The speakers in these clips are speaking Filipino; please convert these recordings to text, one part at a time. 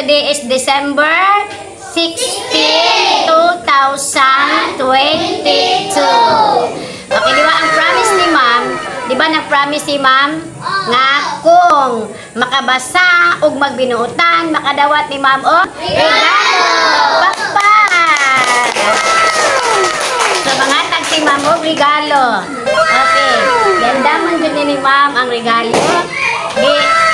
today is December 16, 2022. Okay, di ba ang promise ni ma'am, di ba nag-promise si ma'am nga kung makabasa ug magbinuotan, makadawat ni ma'am og regalo. Pakpak! So, mga tag si ma'am og regalo. Okay, ganda man dyan ni ma'am ang regalo. Ang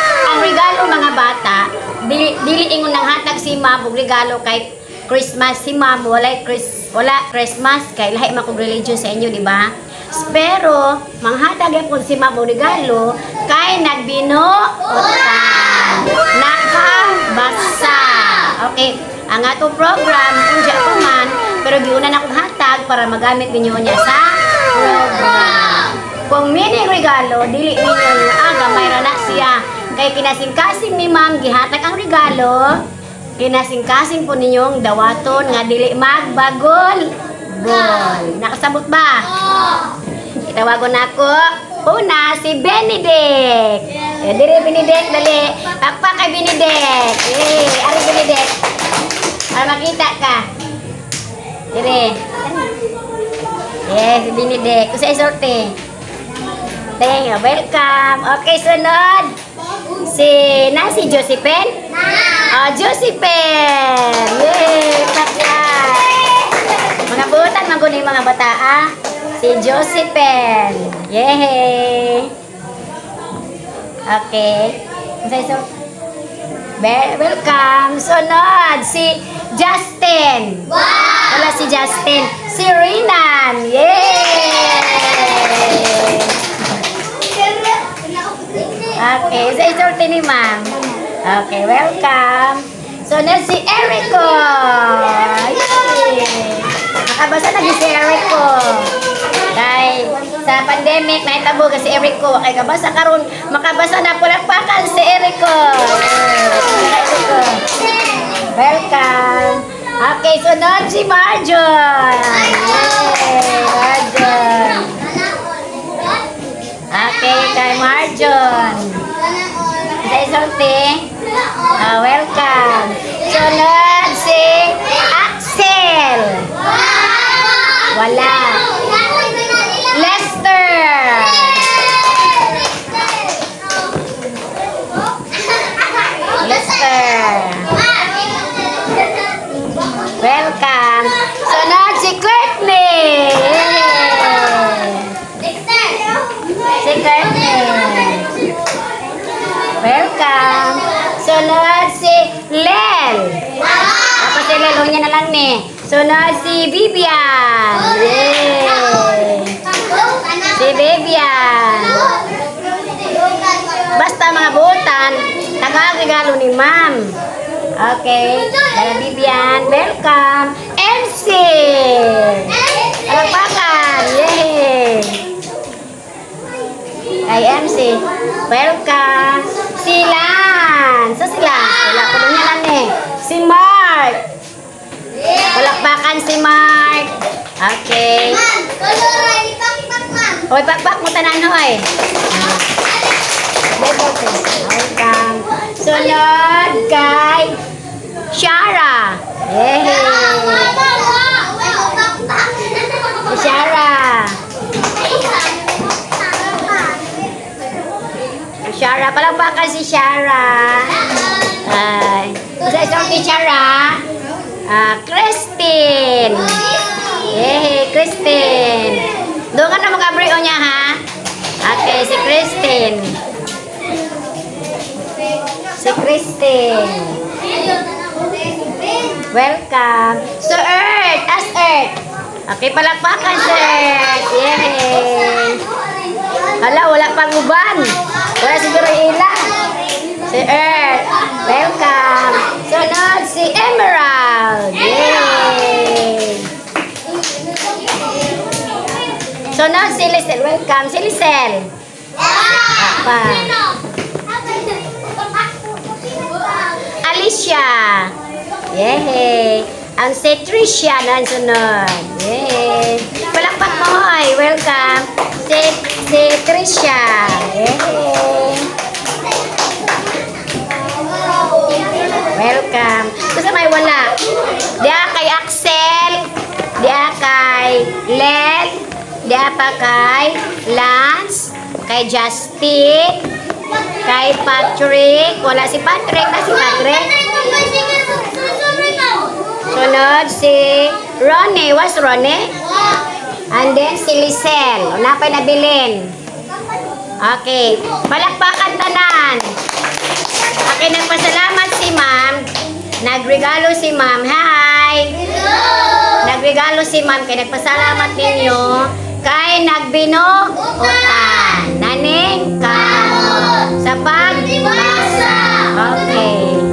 regalo mga bata, dili, ingon nang hatag si ma'am og regalo kay Christmas. Si ma'am wala Chris wala Christmas kay lahi man kog religion sa inyo di ba? Pero manghatag yapon si ma'am og regalo kay nagbinuotan nakabasa okay ang ato program kung pa man pero giuna na kong hatag para magamit ninyo niya sa program. Kung mini regalo dili ninyo yung aga mayroon na siya kay kinasing-kasing ni ma'am gihatag ang regalo. Kinasing-kasing po ninyong dawaton nga dili magbagol. Gol nakasabot ba? Itawagon nako. Una si Benedict eh, dire Benedict dali. Pakpak kay Benedict eh ari Benedict para makita ka. Dire yes si Benedict kusay sorte. Thank you. Welcome. Okay, sunod. Si, na si Josephine? Oh, Josephine! Yay! Pakyan! Mga butan, magunin mga bata, ah. Si Josephine. Yay! Okay. Say so. Be- welcome. Sunod, si Justin. Wala si Justin. Si Rinan. Yay! Ni ma'am. Okay, welcome. So, na si Erico. Nakabasa na si Erico. Kay sa pandemic, naitabo ka si Erico. Kay kabasa karon makabasa na pulakpakan si Erico. Welcome. Okay, sunod si Marjon. Wala. Lester. Lester. Welcome. Sunod si Courtney. Si Courtney. Welcome. Sunod si Lel. Tapos si Lel, huwag niya na lang ni. Si Vivian. Yay. Si Vivian. Basta mga butan, taga-regalo ni ma'am. Okay. Dala Vivian, welcome. MC. Palakpakan. Yay. Kay MC. Welcome. Silan. Sa sila. Wala ko doon lang eh. Si Mark. Palakpakan si Mark. Okay. Hoy, pakpak mo tanan hoy. Welcome. Sunod kay Shara. Si Shara. Shara. Palakpakan si Shara. Ay. Isa isang si Shara. Ah, Christine. Yay, Christine. Doon ka na mag-abrio niya, ha? Okay, si Christine. Si Christine. Welcome. So, Earth. As Earth. Okay, palakpakan, Earth. Yay. Hala, wala pang uban. Wala siguro ilan. Si Earth. Welcome. Sunod, si Emerald. Sunod, si Lisel. Welcome, si Lisel. Pa. Alicia. Yay. Ang si Tricia na ang sunod. Yay. Palakpak mo, hoy. Welcome. Si, si Tricia. Yay. Welcome. Diya kay Axel. Diya kay Len. Diya pa kay Lance. Kay Justin. Kay Patrick. Wala si Patrick. Na si Patrick. Sunod si Ronnie. What's Ronnie? And then si Lisel. Wala pa nabilin. Okay. Palakpakan tanan. Okay, nagpasalamat si ma'am. Nagregalo si ma'am. Hi! Nagregalo si ma'am. Kaya nagpasalamat ninyo. Kay nagbinuutan. Naning ka. Sa pagbasa. Okay.